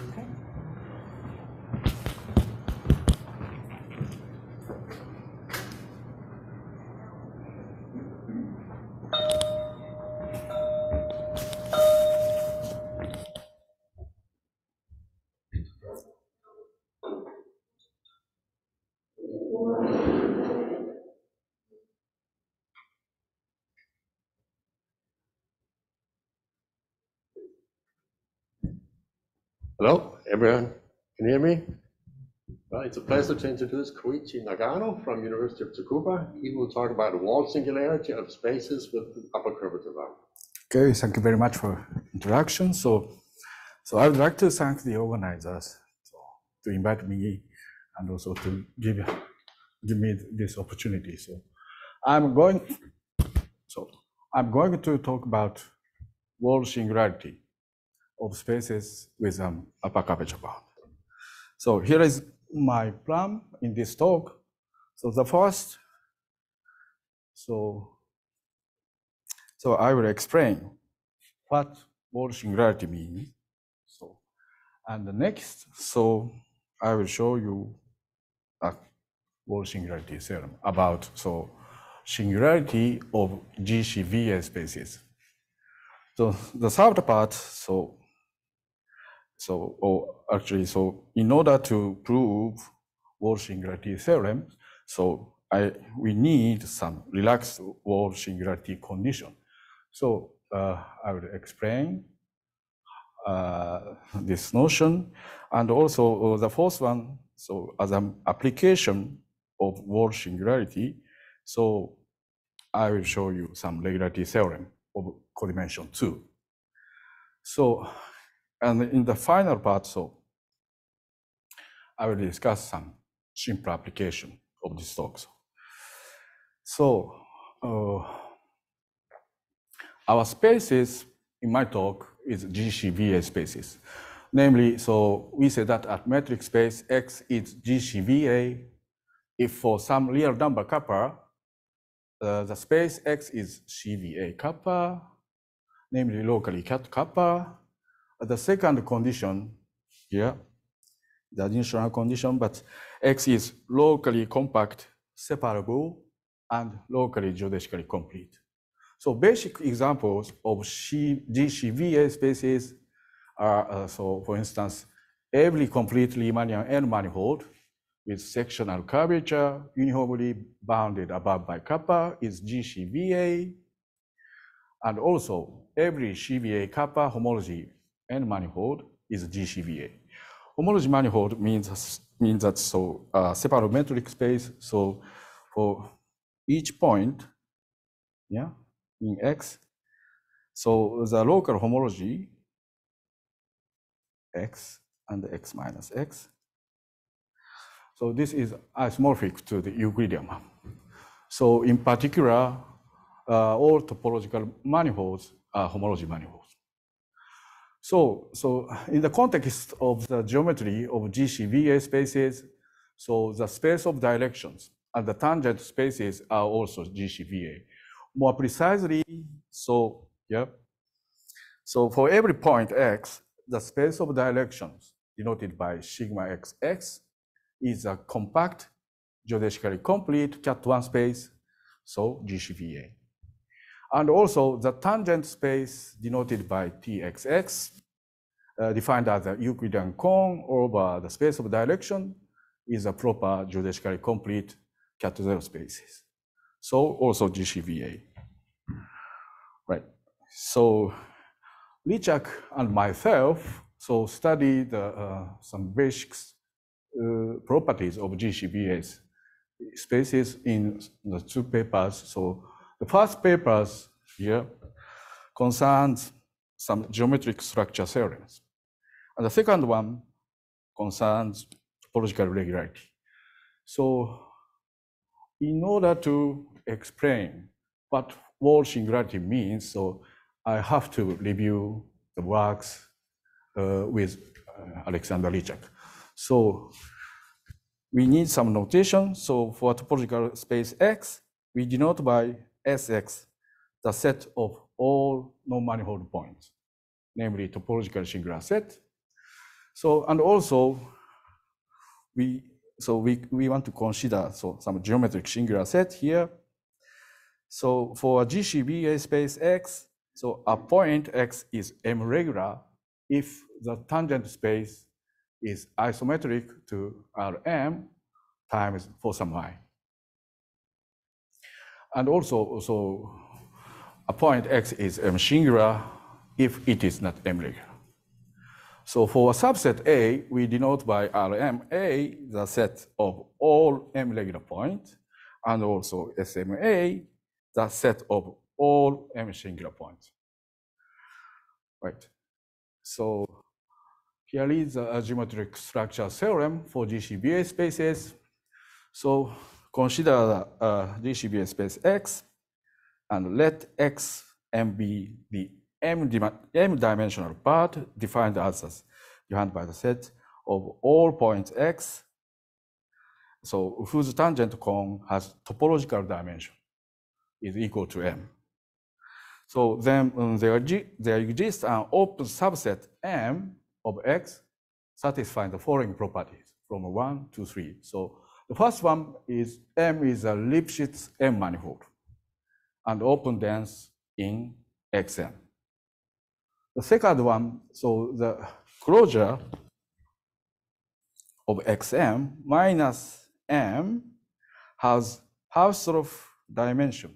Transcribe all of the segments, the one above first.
Okay. Hello, everyone. Can you hear me? Well, it's a pleasure to introduce Koichi Nagano from University of Tsukuba. He will talk about the wall singularity of spaces with the upper curvature bound. Okay, thank you very much for introduction. So, so I would like to thank the organizers to invite me and also to give give me this opportunity. So, I'm going. So, I'm going to talk about wall singularity of spaces with um, upper curvature bound. So here is my plan in this talk. So the first, so, so I will explain what wall singularity means. So, and the next, so I will show you a wall singularity theorem about so singularity of GCBA spaces. So the third part, so so, or actually, so in order to prove wall singularity theorem, so I we need some relaxed wall singularity condition. So uh, I will explain uh, this notion, and also uh, the fourth one. So as an application of wall singularity, so I will show you some regularity theorem of codimension two. So and in the final part, so I will discuss some simple application of these talks. So uh, our spaces in my talk is GCBA spaces. Namely, so we say that at metric space X is GCBA if for some real number kappa, uh, the space X is CBA kappa, namely locally kappa, the second condition here, the additional condition, but X is locally compact, separable, and locally geodesically complete. So basic examples of GCBA spaces are, uh, so for instance, every complete Riemannian N manifold with sectional curvature uniformly bounded above by kappa is GCBA. And also every CBA kappa homology N manifold is GCBA. Homology manifold means, means that so uh, metric space. So for each point, yeah, in X, so the local homology X and X minus X. So this is isomorphic to the Euclidean map. So in particular, uh, all topological manifolds are homology manifolds. So, so in the context of the geometry of GCBA spaces, so the space of directions and the tangent spaces are also GCBA. More precisely, so yeah. So for every point x, the space of directions denoted by sigma xx is a compact, geodesically complete CAT1 space, so GCVA. And also the tangent space denoted by Txx, uh, defined as the Euclidean cone over the space of direction, is a proper geodesically complete CAT0 spaces. So also GCBA. Right. So Lytchak and myself so studied uh, some basic uh, properties of GCBAs spaces in the two papers. So the first papers here concerns some geometric structure theorems. And the second one concerns topological regularity. So in order to explain what wall singularity means, so I have to review the works uh, with uh, Alexander Lytchak. So we need some notation. So for topological space X, we denote by Sx the set of all non-manifold points, namely topological singular set. So, and also, we, so we, we want to consider so some geometric singular set here. So for a GCBA space X, so a point X is M regular if the tangent space is isometric to Rm times for some i. And also, so a point X is M singular if it is not M regular. So for a subset A, we denote by Rm A the set of all M regular points, and also SMA the set of all M singular points. Right. So here is a geometric structure theorem for GCBA spaces. So consider uh, GCBA space X and let X M be the M, M dimensional part defined as defined by the set of all points X. So whose tangent cone has topological dimension is equal to M. So then um, there, there exists an open subset M of X satisfying the following properties from one to three. So the first one is M is a Lipschitz M manifold and open dense in Xm. The second one, so the closure of Xm minus M has Hausdorff dimension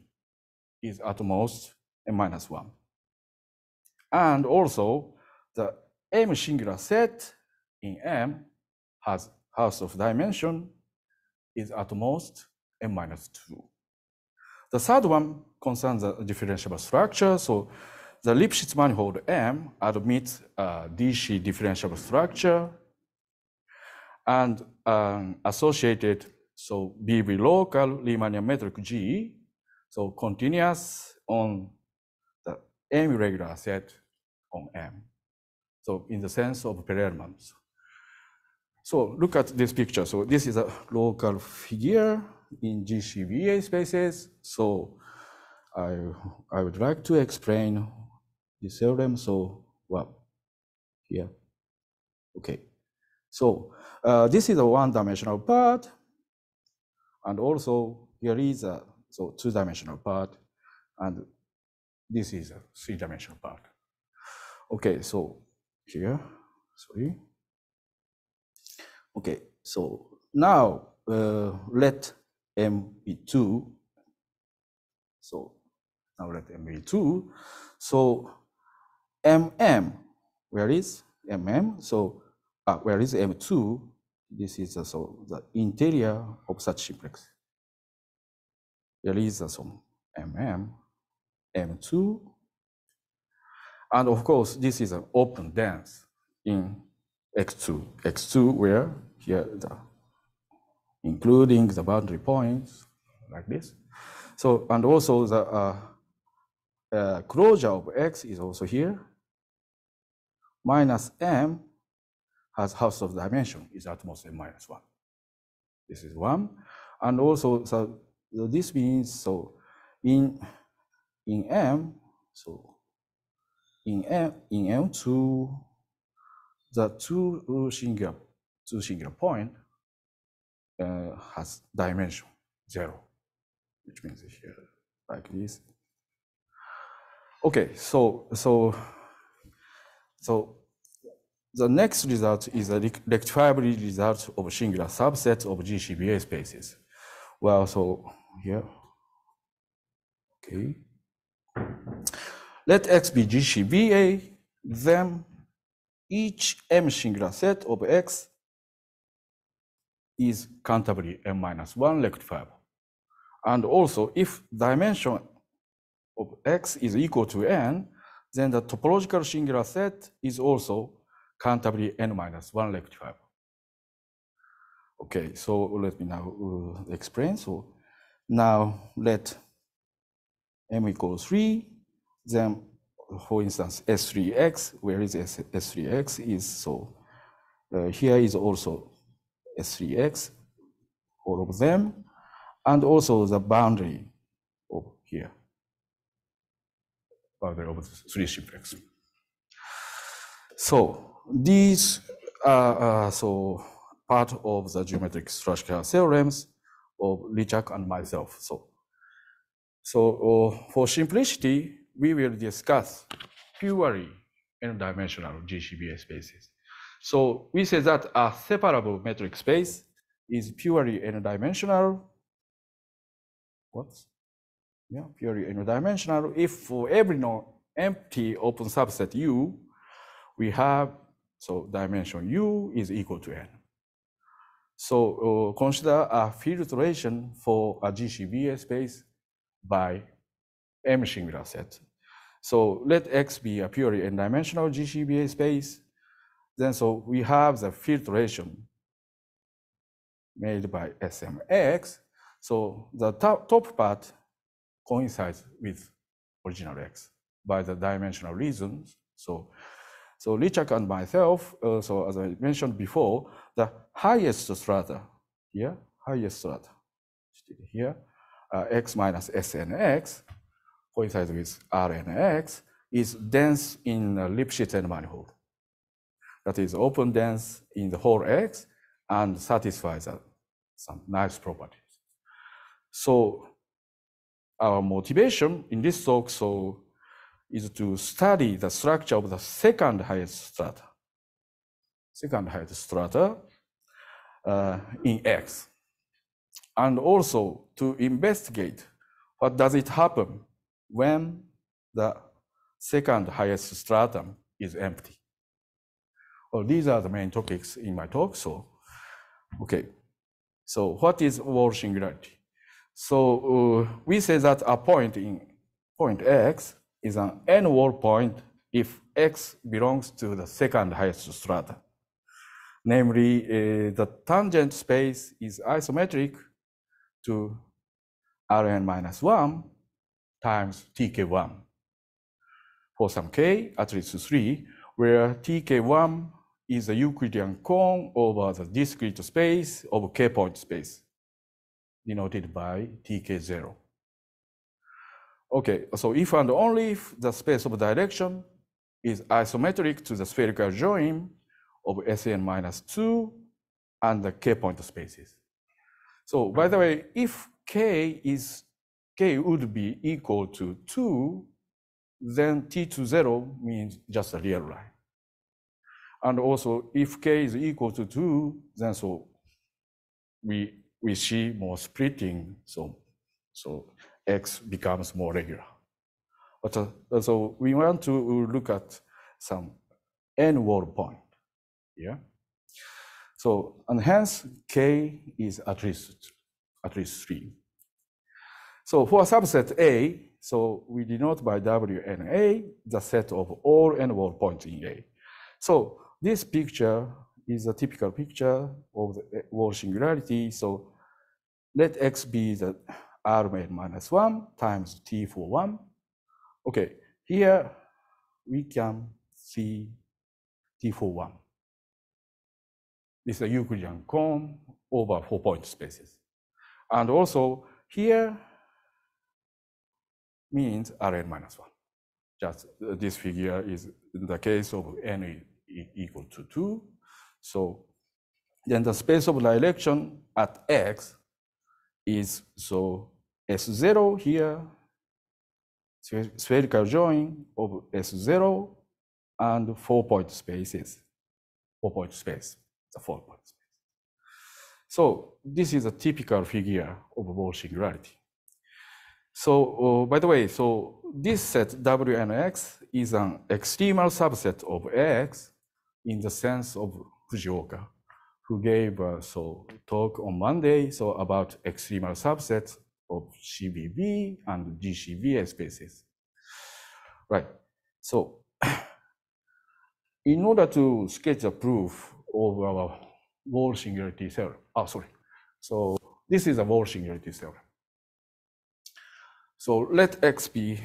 is at most M minus 1. And also, the M singular set in M has Hausdorff dimension is at most M minus 2. The third one concerns the differentiable structure. So the Lipschitz manifold M admits a DC differentiable structure and um, associated so BV local Riemannian metric G, so continuous on the M regular set on M. So in the sense of parallelments. So look at this picture. So this is a local figure in GCBA spaces. So I, I would like to explain this theorem. So, well, here. Okay. So uh, this is a one-dimensional part. And also here is a so two-dimensional part. And this is a three-dimensional part. Okay, so here, sorry. Okay, so now uh, let M be 2. So now let M be 2. So MM, where is MM? So uh, where is M2? This is uh, so the interior of such simplex. There is uh, some MM, M2. And of course, this is an open dense in X2. X2 where here the including the boundary points like this. So, and also the uh, uh, closure of X is also here. Minus M has Hausdorff dimension is at most M minus one. This is one. And also, so this means, so in, in M, so in M, in M2, the two singular, two point uh, has dimension zero, which means here like this. Okay, so so so the next result is a rectifiable result of singular subset of GCBA spaces. Well, so here, okay. Let X be GCBA, then each M singular set of X is countably n minus 1 rectifiable. And also, if dimension of x is equal to n, then the topological singular set is also countably n minus 1 rectifiable. Okay, so let me now uh, explain. So now let m equals 3, then for instance, S3x, where is S, S3x is so uh, here is also S3x, all of them, and also the boundary of here, boundary of three simplex. So these are uh, so part of the geometric structure theorems of Lytchak and myself. So, so uh, for simplicity, we will discuss purely n-dimensional GCBA spaces. So we say that a separable metric space is purely n-dimensional. What? Yeah, purely n-dimensional. If for every no empty open subset U, we have so dimension U is equal to n. So uh, consider a filtration for a GCBA space by M singular set. So let X be a purely n-dimensional GCBA space. Then so we have the filtration made by SMX. So the top, top part coincides with original X by the dimensional reasons. So, so Lytchak and myself, uh, so as I mentioned before, the highest strata here, highest strata here, uh, X minus SNX coincides with RNX, is dense in Lipschitz manifold. That is open dense in the whole X and satisfies some nice properties. So our motivation in this talk so is to study the structure of the second highest strata, second highest strata uh, in X, and also to investigate what does it happen when the second highest stratum is empty. Well, these are the main topics in my talk. So, okay. So, what is wall singularity? So, uh, we say that a point in point X is an n wall point if X belongs to the second highest strata. Namely, uh, the tangent space is isometric to Rn minus 1 times tk1 for some k, at least 3, where tk1 is a Euclidean cone over the discrete space of k-point space, denoted by tk0. Okay, so if and only if the space of direction is isometric to the spherical join of Sn minus 2 and the k-point spaces. So by the way, if k is k would be equal to 2, then t to 0 means just a real line. And also, if k is equal to 2, then so we, we see more splitting, so, so x becomes more regular. But uh, so we want to look at some n wall point, yeah? So, and hence k is at least, at least 3. So for subset A, so we denote by WNA the set of all n wall points in A. So this picture is a typical picture of the wall singularity. So let x be the Rn minus 1 times T for 1. Okay, here we can see T for 1. This is a Euclidean cone over four point spaces. And also here means Rn minus 1. Just uh, this figure is in the case of n equal to 2. So then the space of direction at x is so S0 here, spherical join of S0 and four point spaces, four point space, the four point space. So this is a typical figure of wall singularity. So, uh, by the way, so this set WNX is an extremal subset of X in the sense of Fujioka, who gave a so talk on Monday so about extremal subsets of CBB and GCBA spaces. Right. So, in order to sketch a proof of our wall singularity theorem, oh, sorry. So, this is a wall singularity theorem. So let x be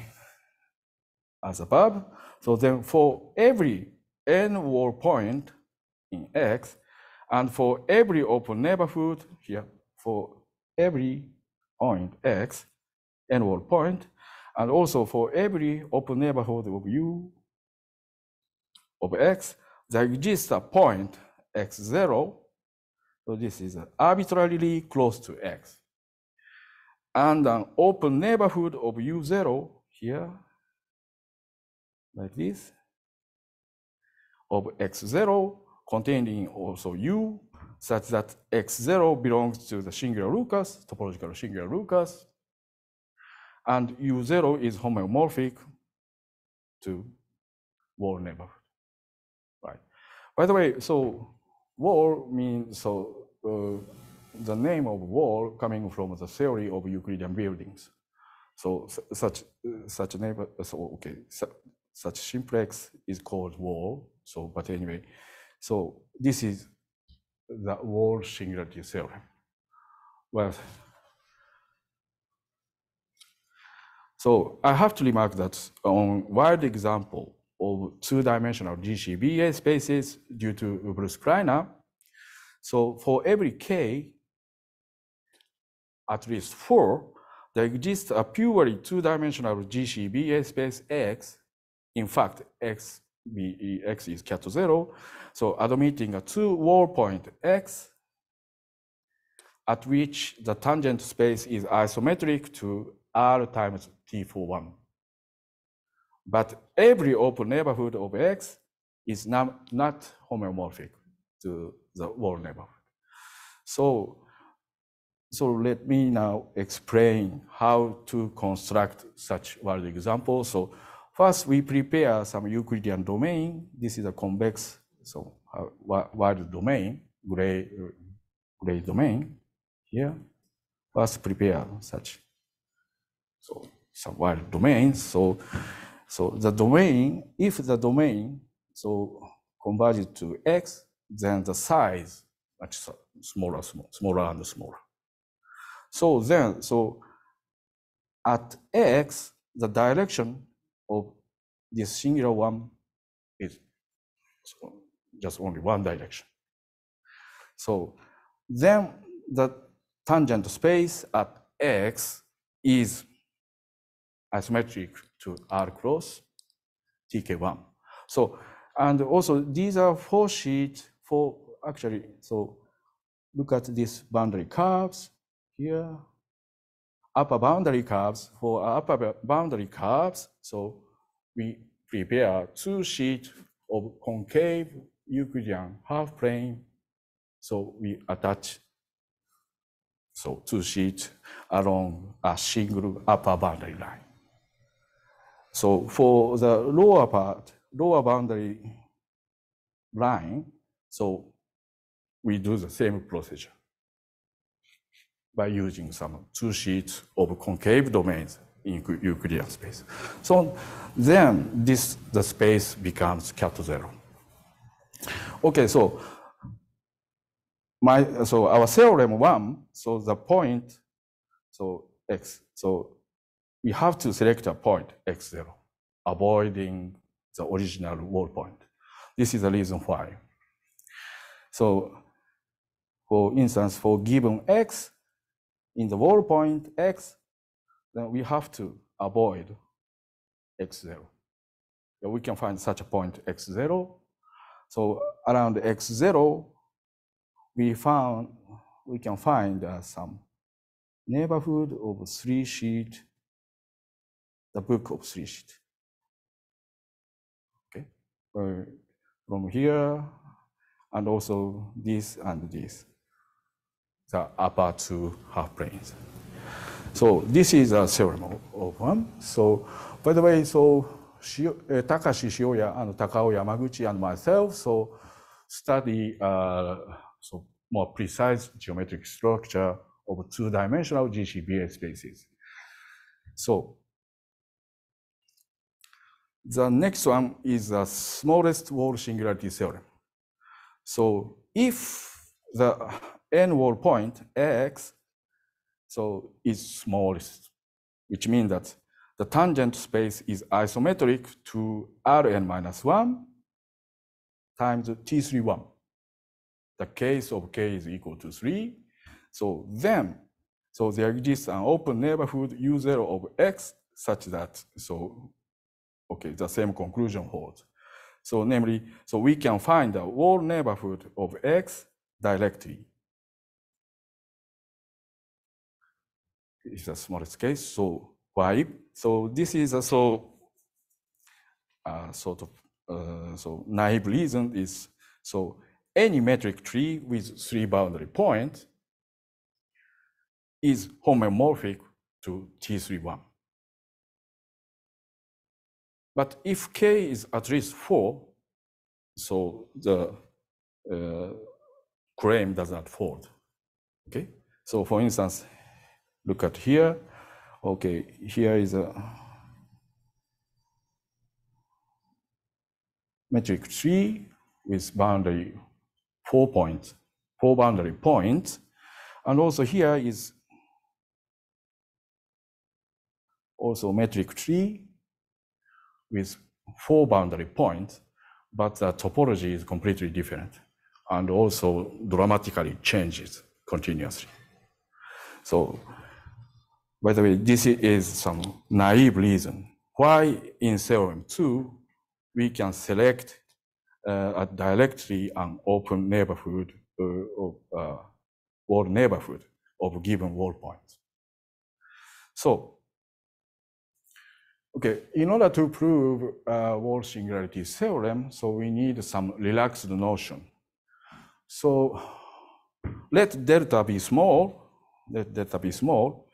as above. So then for every n wall point in x, and for every open neighborhood here, for every point x, n wall point, and also for every open neighborhood of u of x, there exists a point x0, so this is arbitrarily close to x. And an open neighborhood of u0 here, like this, of x0 containing also u, such that x0 belongs to the singular locus, topological singular locus, and u0 is homeomorphic to wall neighborhood. Right. By the way, so wall means so uh, the name of wall coming from the theory of Euclidean buildings. So such such neighbor so okay su such simplex is called wall. So but anyway, so this is the wall singularity theorem. Well, so I have to remark that on wild example of two-dimensional GCBA spaces due to Bruce Kleiner, so for every k, at least four, there exists a purely two-dimensional GCB space X. In fact, X, B, X is CAT zero. So admitting a two wall point X at which the tangent space is isometric to R times T for one. But every open neighborhood of X is not, not to the wall neighborhood. So, so let me now explain how to construct such world example. So first we prepare some Euclidean domain. This is a convex so uh, world domain, gray, gray domain here. First prepare such so some world domains. So so the domain, if the domain so converges to x, then the size much smaller, smaller, smaller and smaller. So then, so at x, the direction of this singular one is just only one direction. So then the tangent space at x is isometric to R cross TK1. So, and also these are four sheets for actually, so look at these boundary curves here, upper boundary curves for uh, upper boundary curves. So we prepare two sheets of concave Euclidean half plane. So we attach so two sheets along a single upper boundary line. So for the lower part, lower boundary line, so we do the same procedure by using some two sheets of concave domains in Euclidean space. So then this the space becomes CAT zero. Okay, so my so our theorem one, so the point, so x, so we have to select a point x zero, avoiding the original wall point. This is the reason why. So for instance, for given x in the wall point x, then we have to avoid x0. Yeah, we can find such a point x0. So around x0, we found we can find uh, some neighborhood of three sheet, the book of three sheet. Okay, uh, from here, and also this and this the upper two half planes. So this is a theorem of one. So by the way, so Shio, uh, Takashi Shioya and Takao Yamaguchi and myself so study uh, so more precise geometric structure of two-dimensional GCBA spaces. So the next one is the smallest wall singularity theorem. So if the n wall point x so is smallest, which means that the tangent space is isometric to Rn minus 1 times T31. The case of k is equal to 3. So then, so there exists an open neighborhood U0 of x such that, so, okay, the same conclusion holds. So namely, so we can find the whole neighborhood of X directly. It's the smallest case, so Y. So this is a so uh, sort of uh, so naive reason is so any metric tree with three boundary points is homeomorphic to T31. But if k is at least four, so the uh, claim does not hold. Okay, so for instance, look at here. Okay, here is a metric tree with boundary four points, four boundary points. And also here is also metric tree with four boundary points, but the topology is completely different and also dramatically changes continuously. So, by the way, this is some naive reason why in theorem two we can select uh, directly an open neighborhood uh, of uh, or neighborhood of given wall point. So Okay, in order to prove uh, wall singularity theorem, so we need some relaxed notion. So let delta be small, let delta be small.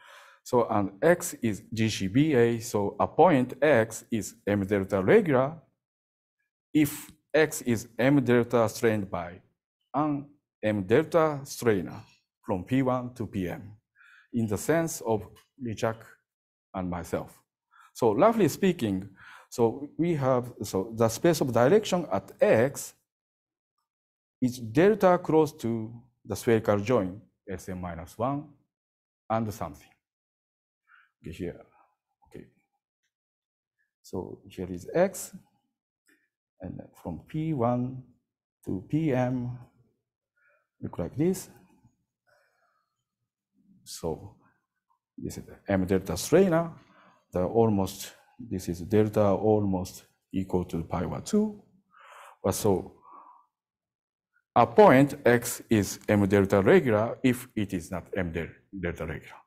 So and x is GCBA, so a point x is m delta regular if x is m delta strained by an m delta strainer from P1 to Pm in the sense of Lytchak and myself. So roughly speaking, so we have, so the space of direction at x is delta close to the spherical join Sm minus one and something. Here, okay. So here is x, and from P1 to Pm, look like this. So this is M delta strainer, uh, the almost, this is delta almost equal to pi over 2. But so a point x is m delta regular if it is not m delta regular.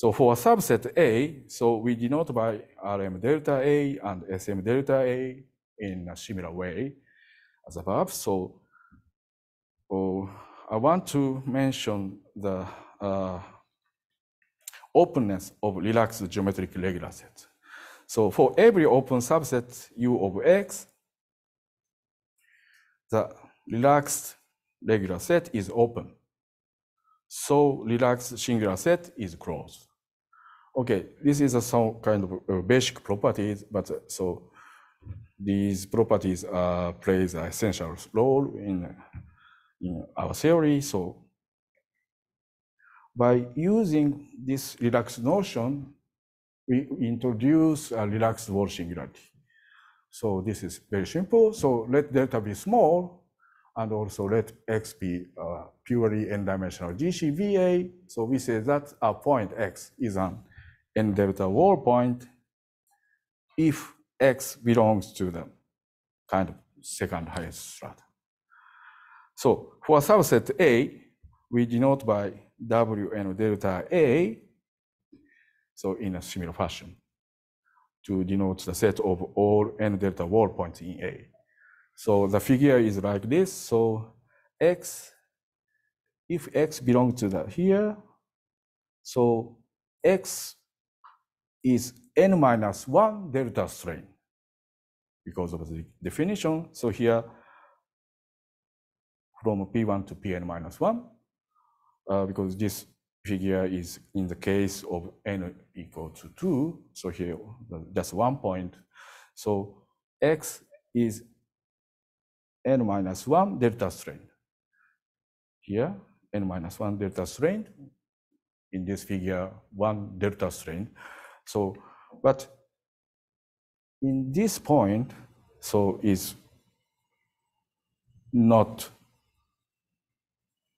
So for a subset A, so we denote by Rm delta A and Sm delta A in a similar way as above. So oh, I want to mention the uh, openness of relaxed geometric regular set. So for every open subset U of X, the relaxed regular set is open. So relaxed singular set is closed. Okay, this is a some kind of uh, basic properties, but uh, so these properties uh, plays an essential role in, in our theory. So by using this relaxed notion, we introduce a relaxed wall singularity. So this is very simple. So let delta be small, and also let x be uh, purely n-dimensional GCBA. So we say that a point x is an n delta wall point if x belongs to the kind of second highest strata. So for subset A, we denote by Wn delta A, so in a similar fashion, to denote the set of all n delta wall points in A. So the figure is like this. So x, if x belongs to the here, so x is n minus 1 delta strain because of the definition. So here, from P1 to Pn minus 1, uh, because this figure is in the case of n equal to 2. So here, that's one point. So x is n minus 1 delta strain. Here, n minus 1 delta strain. In this figure, 1 delta strain. So, but in this point, so is not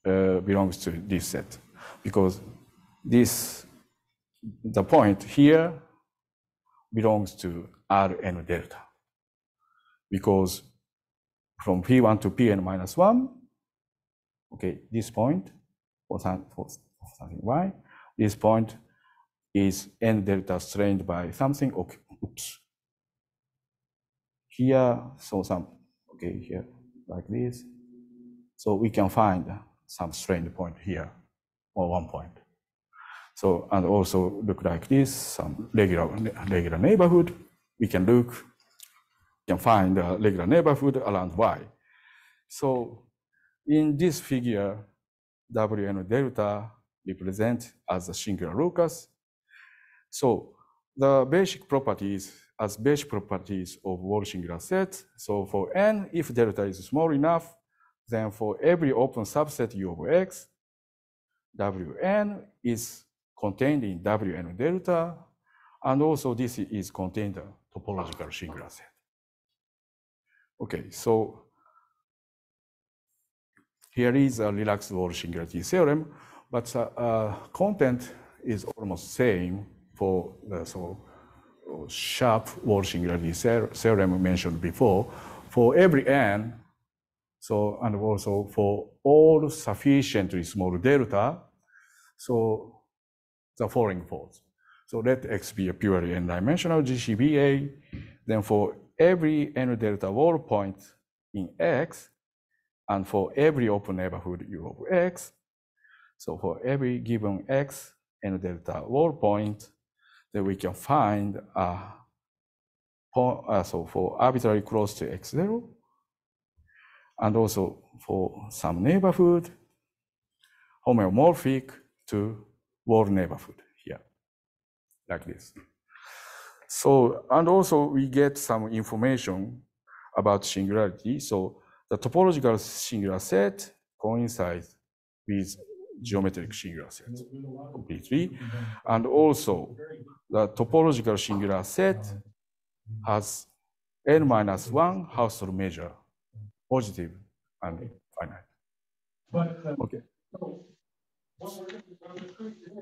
uh, belongs to this set because this the point here belongs to Rn delta because from P1 to Pn minus 1. Okay, this point for, some, for something y, this point is n delta strained by something, okay, oops. Here, so some, okay, here, like this. So we can find some strained point here, or one point. So, and also look like this, some regular, regular neighborhood. We can look, can find a regular neighborhood around y. So in this figure, Wn delta represent as a singular locus. So the basic properties as basic properties of Wall singular set. So for n, if delta is small enough, then for every open subset U of x, Wn is contained in Wn delta, and also this is contained in topological singular set. Okay, so here is a relaxed Wall theorem, but uh, uh, content is almost same for uh, uh, the so sharp Wall singularity theorem mentioned before. For every n, so and also for all sufficiently small delta, so the following folds. So let X be a purely n-dimensional GCBA. Then for every n delta wall point in X, and for every open neighborhood U of X, so for every given X n delta wall point, then we can find a uh, so for arbitrarily close to x0, and also for some neighborhood homeomorphic to wall neighborhood here, like this. So, and also we get some information about singularity. So the topological singular set coincides with geometric singular set completely. And also the topological singular set has n minus one Hausdorff measure, positive and finite. Okay.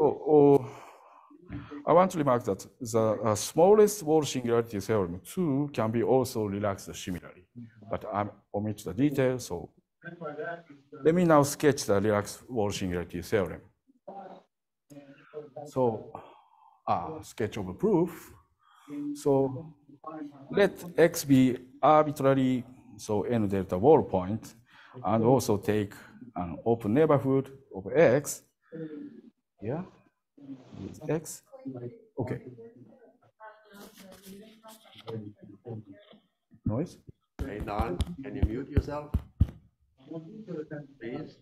Oh, oh, I want to remark that the uh, smallest Wall singularity theorem two can be also relaxed similarly, but I omit the details. So let me now sketch the relaxed Wall singularity theorem. So, uh, sketch of a proof. So let x be arbitrary, so n delta wall point, and also take an open neighborhood of x. Yeah, x. Okay. Noise? Hey, Don, can you mute yourself? Please?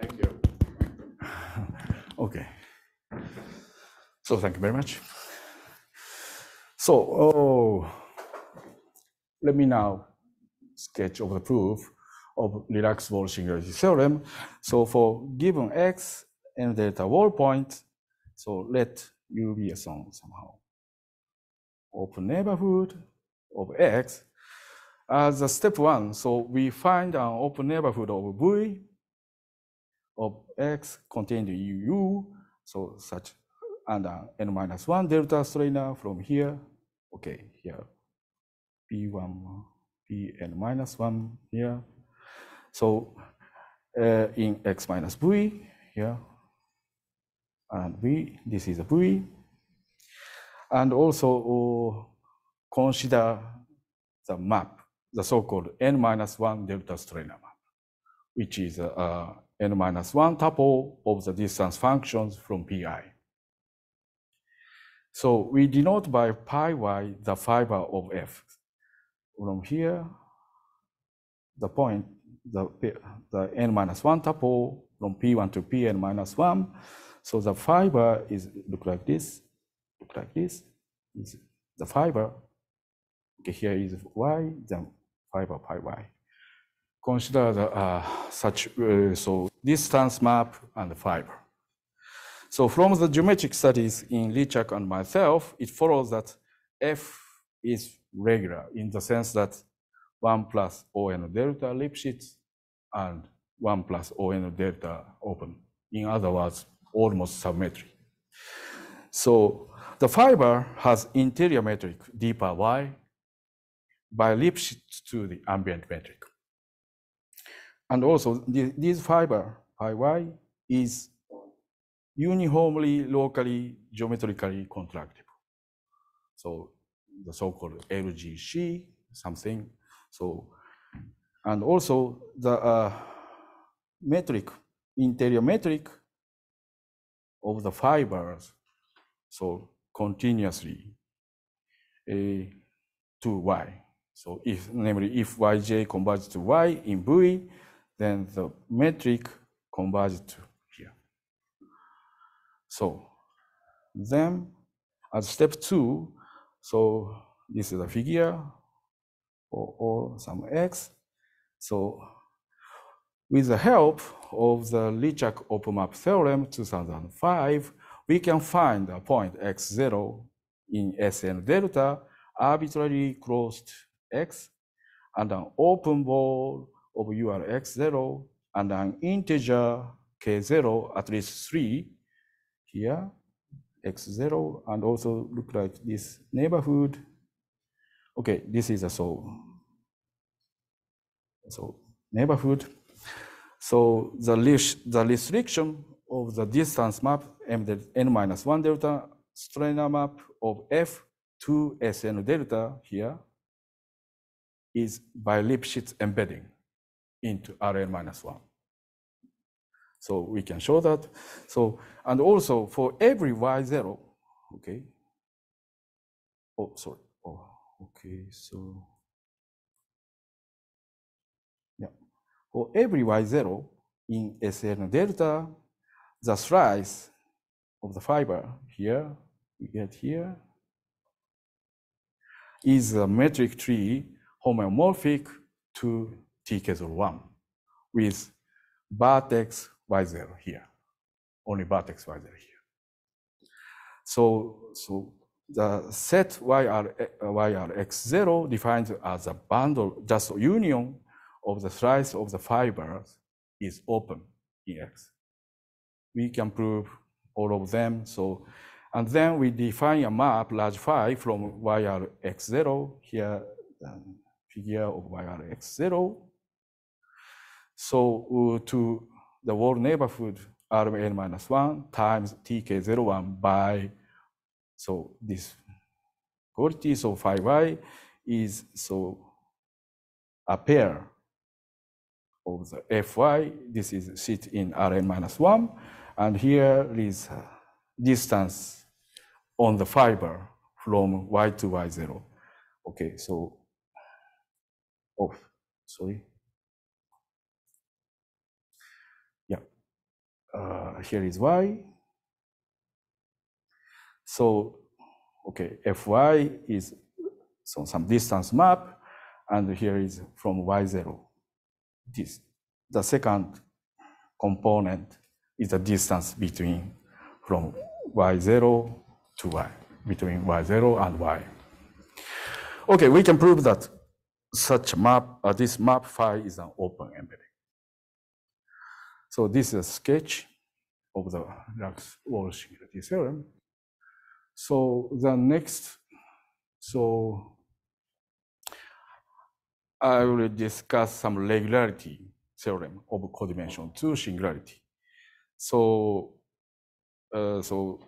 Thank you. Okay. So thank you very much. So, oh, let me now sketch of the proof of relaxed wall singularity theorem. So for given x and delta wall point, so let u be a song somehow. Open neighborhood of x as a step one. So we find an open neighborhood of v of x contained in UU, so such and uh, n minus one delta strainer from here. Okay, here, p1, pn minus one here. So uh, in x minus v here, and v, this is a v. And also uh, consider the map, the so-called n minus one delta strain map, which is a, a n minus one tuple of the distance functions from pi. So we denote by pi y the fiber of f. From here, the point, the, the n minus one tuple from p1 to pn minus one. So the fiber is look like this, look like this. Is the fiber. Okay, here is y, then fiber pi y consider the, uh, such uh, so distance map and fiber. So from the geometric studies in Lytchak and myself, it follows that f is regular in the sense that 1 plus ON delta Lipschitz and 1 plus ON delta open. In other words, almost symmetry. So The fiber has interior metric d bar y by Lipschitz to the ambient metric. And also the, this fiber pi y is uniformly locally geometrically contractible. So the so-called LGC something. So and also the uh, metric interior metric of the fibers so continuously a to y. So if namely if yj converges to y in V, then the metric converges to here. So then as step two, so this is a figure or, or some x. So with the help of the Lytchak open map theorem 2005, we can find a point x0 in Sn delta arbitrarily closed x and an open ball of UR x0 and an integer k0 at least three here x0 and also look like this neighborhood. Okay, this is a so so neighborhood. So the, the restriction of the distance map n 1 delta strainer map of f to Sn delta here is by Lipschitz embedding into Rn minus 1. So we can show that. So, and also for every y0, okay. Oh, sorry. Oh, okay. So, yeah. For every y0 in Sn delta, the slice of the fiber here, we get here, is a metric tree homeomorphic to TK01 with vertex y0 here, only vertex y0 here. So, so the set YR, uh, YRX0 defined as a bundle, just union of the slice of the fibers is open in X. We can prove all of them. So, and then we define a map large phi from YRX0 here, figure of YRX0. So uh, to the world neighborhood Rn minus one times TK01 by, so this quantity, so phi y is so a pair of the Fy, this is sit in Rn minus one, and here is distance on the fiber from Y to Y0. Okay, so, oh, sorry. Yeah, uh, here is Y. So, okay, Fy is so some distance map, and here is from Y0. This, the second component is the distance between from Y0 to Y, between Y0 and Y. Okay, we can prove that such map, uh, this map file is an open embedding. So this is a sketch of the Lax-Wall singularity theorem. So the next, so I will discuss some regularity theorem of codimension to singularity. So, uh, so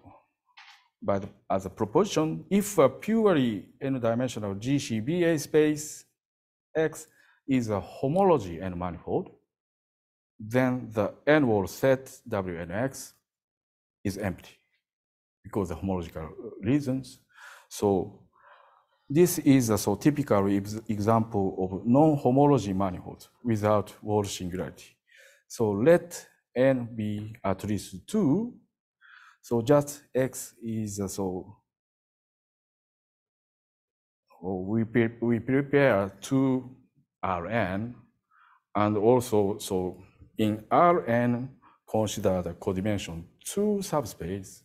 but as a proposition, if a purely n-dimensional GCBA space X is a homology n manifold, then the n-wall set WNX is empty because of homological reasons. So this is a so typical example of non-homology manifold without wall singularity. So let n be at least two so just x is a so we, pre we prepare two Rn and also so in Rn consider the codimension two subspace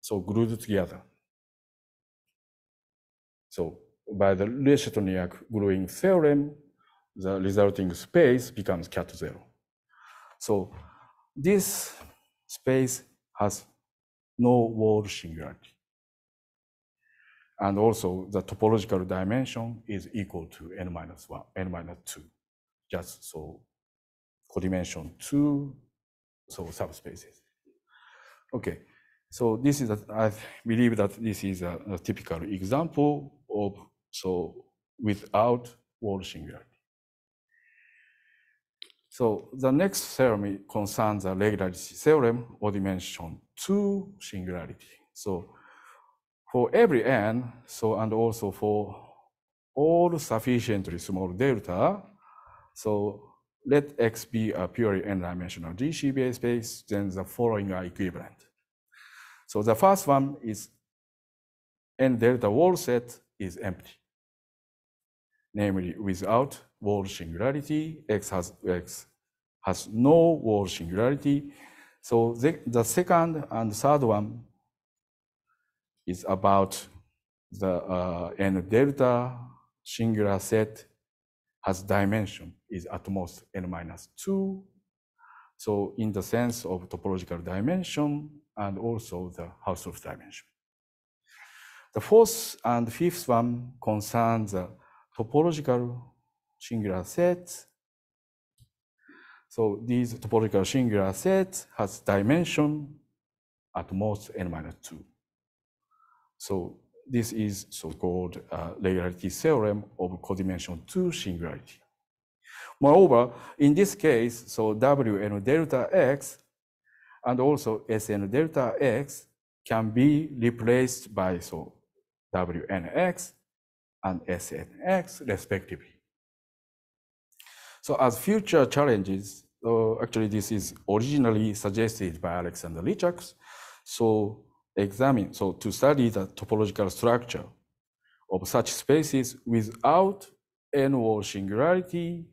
so glued together. So by the Reshetnyak gluing theorem, the resulting space becomes CAT zero. So this space has no wall singularity. And also the topological dimension is equal to n minus one, n minus two. Just so codimension two, so subspaces. Okay, so this is, a, I believe that this is a, a typical example of, so without wall singularity. So the next theorem concerns the regularity theorem or dimension two singularity. So for every n, so and also for all sufficiently small delta, so let X be a purely n-dimensional GCBA space, then the following are equivalent. So the first one is n delta wall set is empty, namely without wall singularity, X has X has no wall singularity. So the, the second and third one is about the uh, n delta singular set has dimension is at most n minus 2. So in the sense of topological dimension and also the Hausdorff dimension. The fourth and fifth one concerns the topological singular sets. So these topological singular sets has dimension at most n minus 2. So this is so-called uh, regularity theorem of codimension 2 singularity. Moreover, in this case, so Wn delta x and also Sn delta x can be replaced by so Wnx and Snx respectively. So as future challenges, uh, actually this is originally suggested by Alexander Lytchaks. So examine, so to study the topological structure of such spaces without n-wall singularity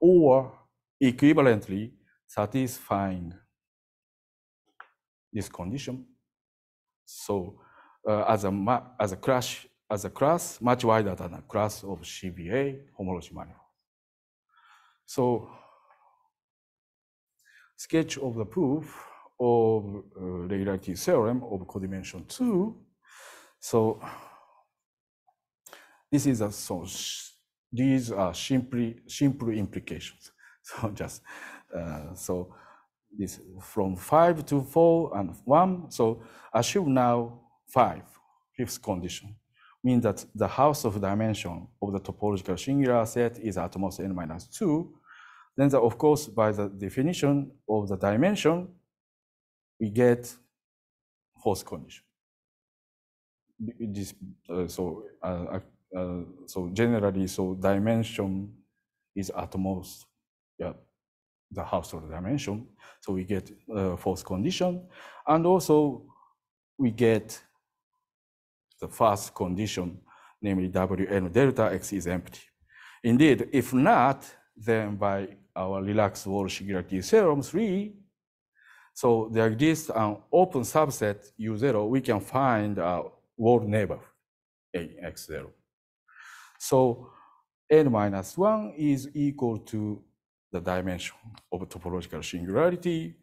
or equivalently satisfying this condition. So uh, as a as a class as a class much wider than a class of CBA homology manifold. So sketch of the proof of uh, regularity theorem of codimension 2. So this is a so these are simply simple implications. So just uh, so this from five to four and one. So assume now five, fifth condition, means that the Hausdorff dimension of the topological singular set is at most n minus two. Then, the, of course, by the definition of the dimension, we get fourth condition. This, uh, so, uh, uh, so generally, so dimension is at most, yeah, the Hausdorff dimension. So we get uh, fourth condition, and also we get the first condition, namely Wn delta x is empty. Indeed, if not, then by our relaxed wall singularity theorem three, so there exists an open subset U0, we can find a wall neighbor A x0. So n minus 1 is equal to the dimension of topological singularity.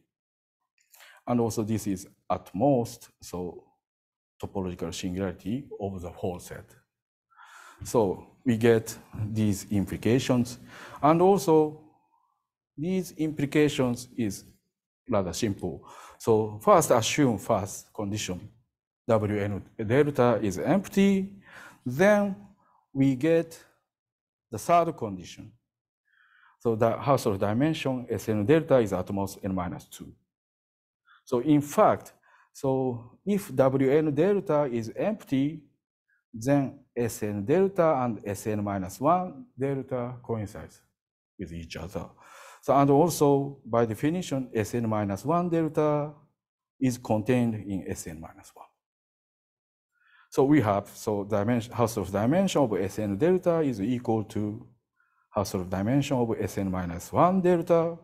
And also this is at most, so topological singularity of the whole set. So we get these implications. And also these implications is rather simple. So first assume first condition, Wn delta is empty. Then we get the third condition. So the Hausdorff dimension Sn delta is at most n minus 2. So in fact, so if Wn delta is empty, then Sn delta and Sn minus 1 delta coincides with each other. So, and also by definition, Sn minus 1 delta is contained in Sn minus 1. So we have, so dimension, Hausdorff dimension of Sn delta is equal to Hausdorff dimension of Sn minus 1 delta.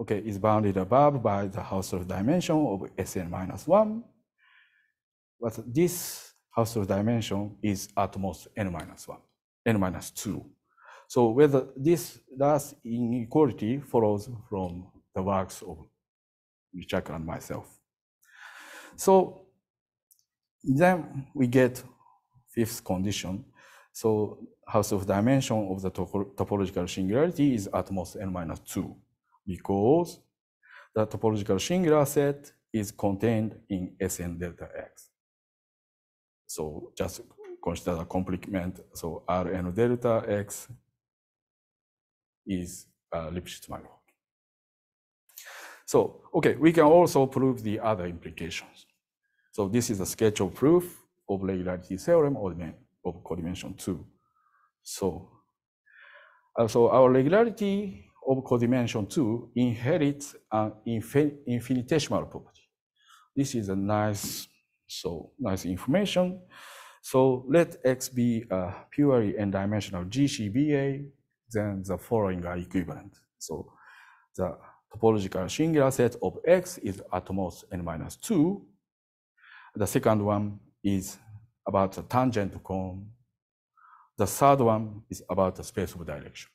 Okay, is bounded above by the Hausdorff dimension of Sn minus 1. But this Hausdorff dimension is at most n minus 1, n minus 2. So whether this last inequality follows from the works of Lytchak and myself. So then we get fifth condition. So Hausdorff dimension of the topological singularity is at most n minus 2 because the topological singular set is contained in Sn delta x. So just consider the complement. So Rn delta x is uh, Lipschitz manifold. So, okay, we can also prove the other implications. So this is a sketch of proof of regularity theorem of, dimen- of codimension 2. So, uh, so our regularity of codimension 2 inherits an infin- infinitesimal property. This is a nice, so nice information. So let X be a purely n-dimensional GCBA, then the following are equivalent. So the topological singular set of X is at most n minus 2. The second one is about the tangent cone. The third one is about the space of direction.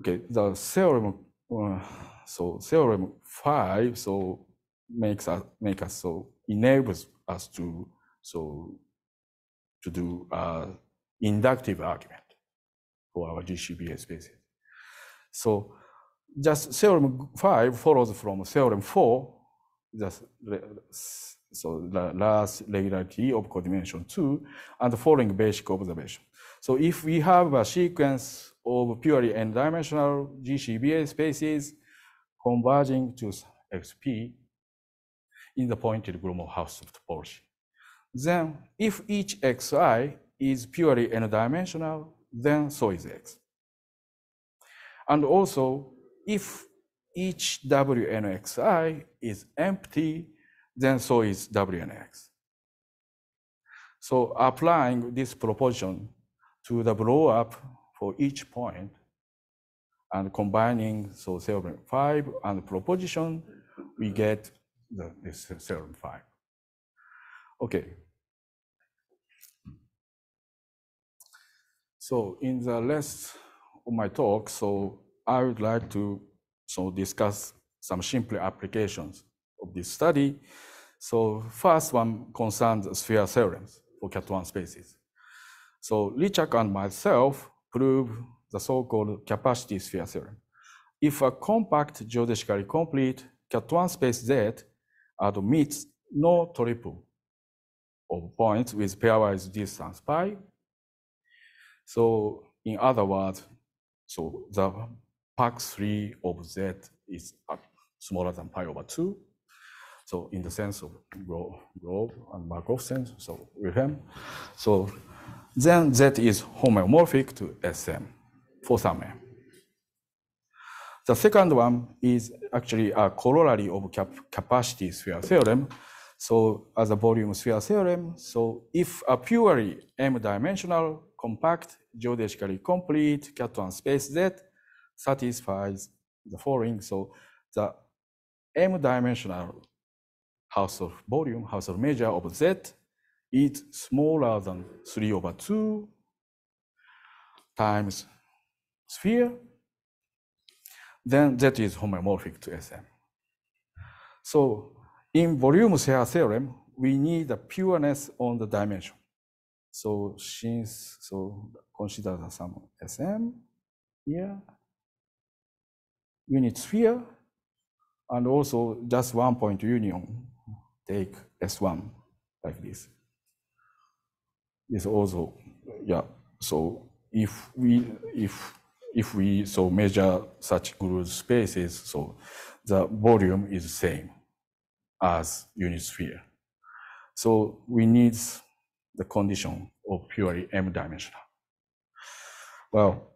Okay, the theorem, uh, so theorem five, so makes us make us so enables us to so to do uh, inductive argument for our GCBA spaces. So just theorem five follows from theorem four, just so the last regularity of codimension two, and the following basic observation. So if we have a sequence of purely n-dimensional GCBA spaces converging to XP in the pointed Gromov-Hausdorff topology, then if each xi is purely n-dimensional, then so is x. And also, if each wnxi is empty, then so is wnx. So applying this proportion to the blow up for each point and combining so theorem 5 and proposition, we get the, this theorem 5. Okay. So in the rest of my talk, so I would like to so discuss some simple applications of this study. So first one concerns sphere theorems for CAT1 spaces. So Lytchak and myself prove the so-called capacity sphere theorem. If a compact geodesically complete CAT1 space Z admits no triple of points with pairwise distance pi, so in other words, so the PAX3 of Z is smaller than pi over 2. So in the sense of Gro- Grove and Markvorsen sense, so Wilhelm. So then Z is homeomorphic to SM for some M. The second one is actually a corollary of cap- capacity sphere theorem. So as a volume sphere theorem, so if a purely m-dimensional compact geodesically complete CAT1 space Z satisfies the following. So the m-dimensional Hausdorff volume, Hausdorff measure of Z is smaller than 3 over 2 times sphere, then Z is homeomorphic to SM. So in volume sphere theorem, we need the pureness on the dimension. So since, so consider of SM here, unit sphere, and also just one point union, take S1 like this. This also, yeah, so if we, if, if we so measure such groove spaces, so the volume is same as unit sphere. So we need the condition of purely m-dimensional. Well,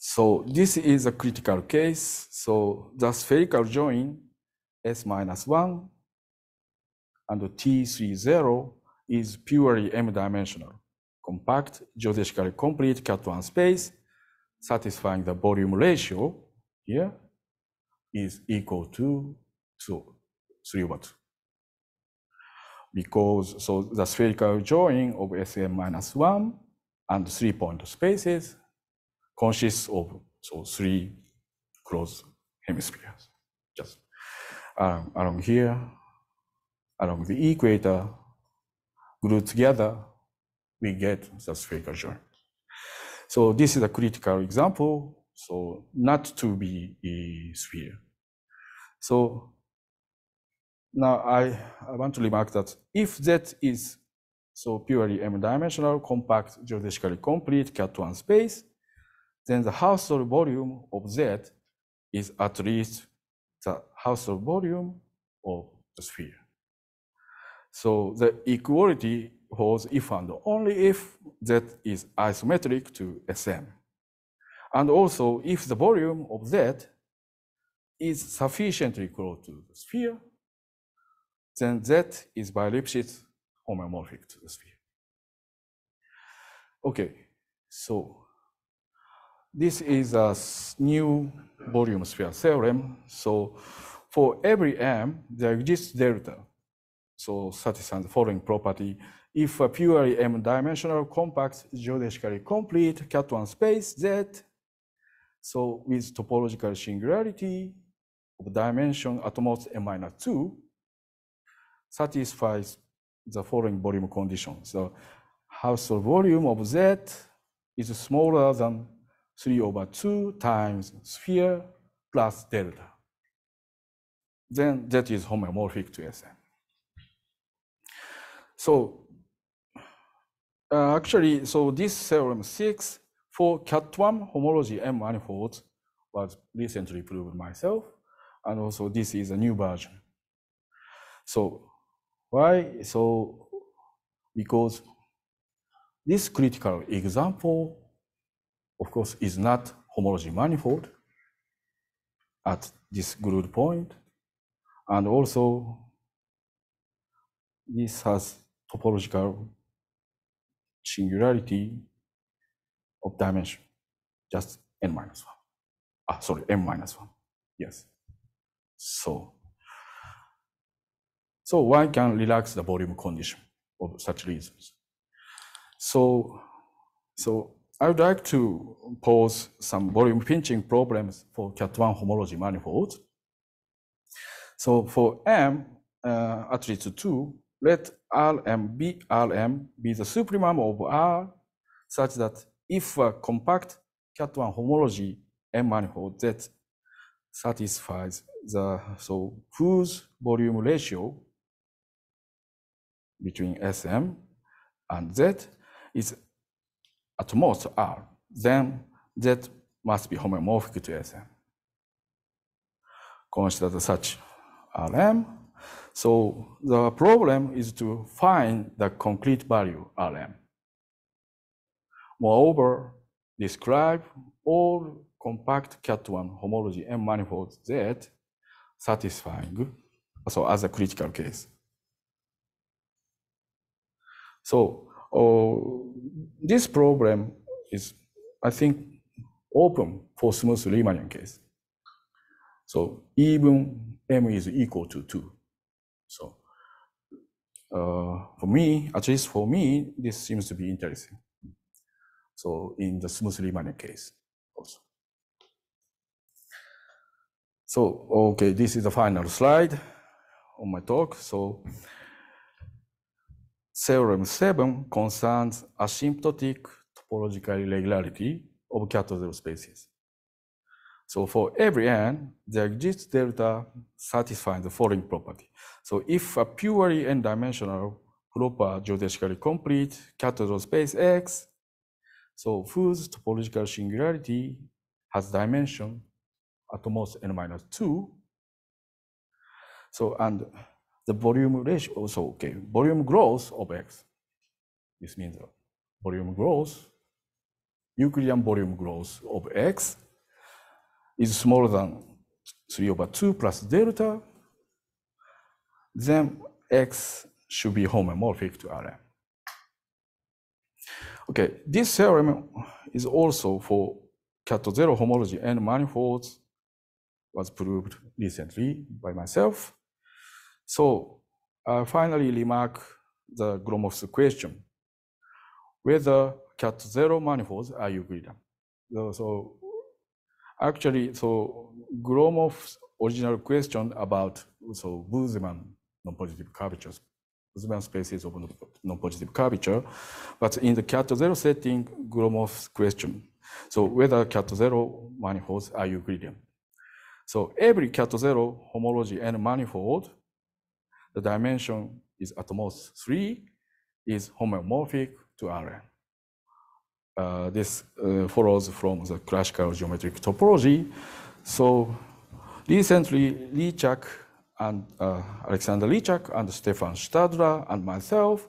so this is a critical case. So the spherical join S minus one and T30 is purely m-dimensional, compact, geodesically complete CAT1 space, satisfying the volume ratio here is equal to 3 over 2. Because, so the spherical join of Sm minus 1 and three point spaces consists of so three closed hemispheres. Just um, along here, along the equator, glued together, we get the spherical joint. So this is a critical example, so not to be a sphere. So now I, I want to remark that if Z is so purely m-dimensional, compact, geodesically complete CAT1 space, then the Hausdorff volume of Z is at least the Hausdorff volume of the sphere. So the equality holds if and only if Z is isometric to Sm. And also if the volume of Z is sufficiently close to the sphere, then Z is by Lipschitz homeomorphic to the sphere. Okay, so this is a new volume sphere theorem. So for every m, there exists delta. So satisfies the following property. If a purely m-dimensional compact geodesically complete CAT1 space Z, so with topological singularity of dimension at most m minus 2, satisfies the following volume condition. So Hausdorff volume of Z is smaller than 3 over 2 times sphere plus delta. Then that is homeomorphic to Sm. So uh, actually, so this theorem 6 for CAT1 homology M manifolds was recently proved myself. And also this is a new version. So why? So because this critical example of course, is not homology manifold at this glued point. And also, this has topological singularity of dimension, just n minus 1. Ah, sorry, m minus 1. Yes. So, so one can relax the volume condition of such reasons. So, so I would like to pose some volume pinching problems for CAT1 homology manifolds. So for M, uh, least 2, let Rm be Rm be the supremum of R such that if a compact CAT1 homology M manifold that satisfies the so whose volume ratio between Sm and Z is at most R, then Z must be homeomorphic to Sm. Consider such Rm. So the problem is to find the concrete value Rm. Moreover, describe all compact CAT1 homology M manifolds Z satisfying, so as a critical case. So Oh, this problem is, I think, open for smooth Riemannian case. So even m is equal to 2. So uh, for me, at least for me, this seems to be interesting. So in the smooth Riemannian case also. So, okay, this is the final slide on my talk. So Theorem 7 concerns asymptotic topological regularity of cat-0 spaces. So for every n, there exists delta satisfying the following property. So if a purely n-dimensional proper geodesically complete cat-0 space X, so whose topological singularity has dimension at most n minus 2. So, and the volume ratio also okay. Volume growth of x. This means volume growth, Euclidean volume growth of x is smaller than 3 over 2 plus delta, then x should be homeomorphic to Rm. Okay, this theorem is also for cat-0 homology n manifolds was proved recently by myself. So uh, finally remark the Gromov's question, whether cat-0 manifolds are Euclidean. So, so actually, so Gromov's original question about so Busemann non-positive curvatures Busemann spaces of non-positive curvature. But in the CAT zero setting, Gromov's question, so whether CAT zero manifolds are Euclidean. So every CAT zero homology and manifold, the dimension is at most three, is homeomorphic to Rn. Uh, this uh, follows from the classical geometric topology. So recently, Lytchak and uh, Alexander Lytchak and Stephan Stadler and myself,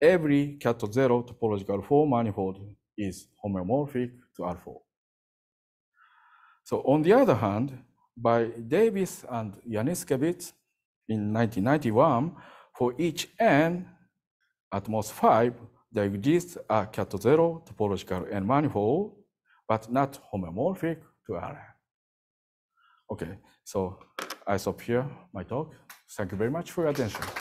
every CAT zero topological form manifold is homeomorphic to R4. So on the other hand, by Davis and Januszkiewicz in 1991, for each n at most five, there exists a CAT zero topological n manifold, but not homeomorphic to Rn. Okay, so I stop here my talk. Thank you very much for your attention.